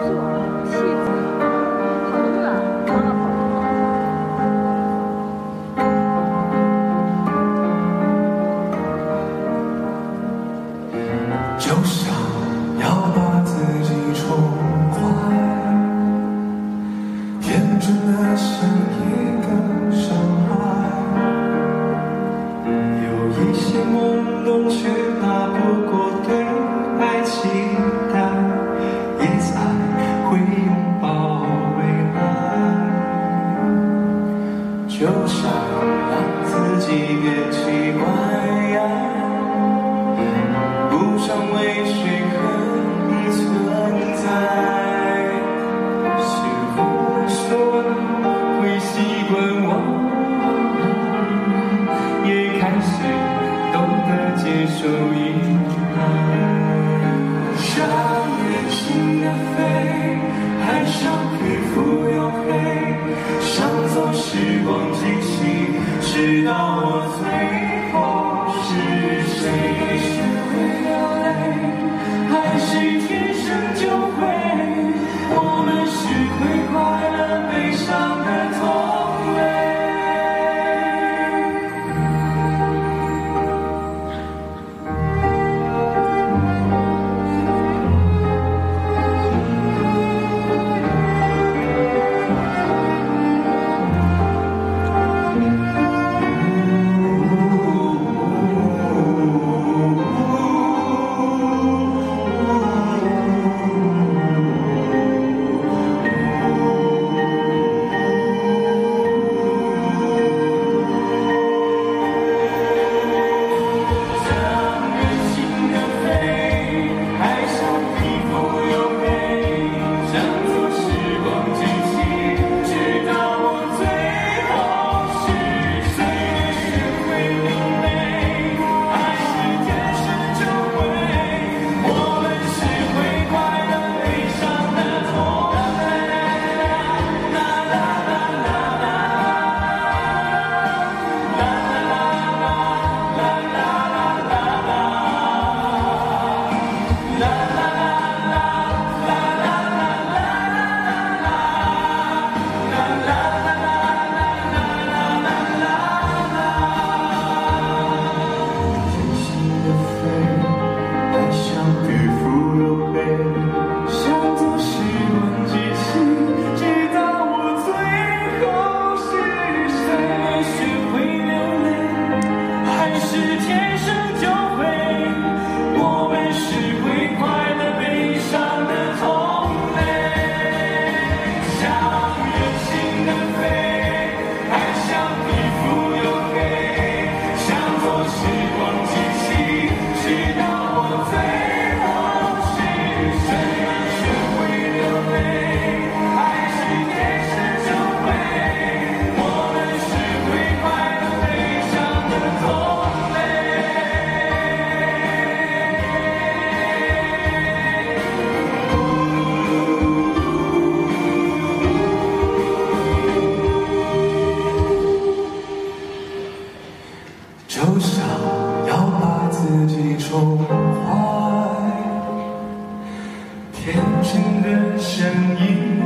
做而。几得奇怪呀，不想为谁而存在，学会说，会习惯我，也开始懂得接受一种爱。让人心的飞。像皮肤黝黑，想走时光机器，直到我最后是谁？谁会流泪？还是天生就。就想要把自己宠坏天真的声音